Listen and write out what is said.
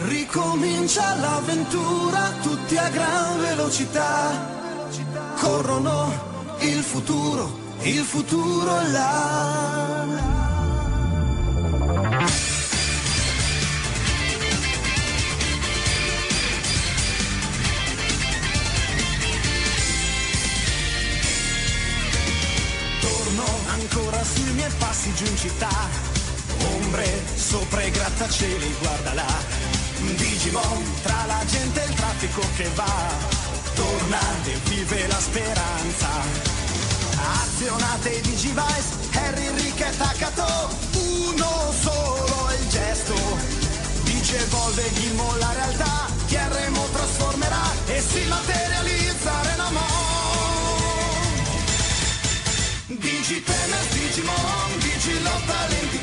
Ricomincia l'avventura, tutti a gran velocità. Corrono il futuro, il futuro è là. Ancora sui miei passi giù in città. Ombre sopra i grattacieli, guarda là. Digimon tra la gente e il traffico che va, tornate vive la speranza. Azionate i Digivice, Harry, Enrique e Takato, uno solo è il gesto. Digi evolve Gimmo la realtà, chi a remo trasformerà e si materializza Renamon. Digitemer, Digimon, Digilotta l'interno.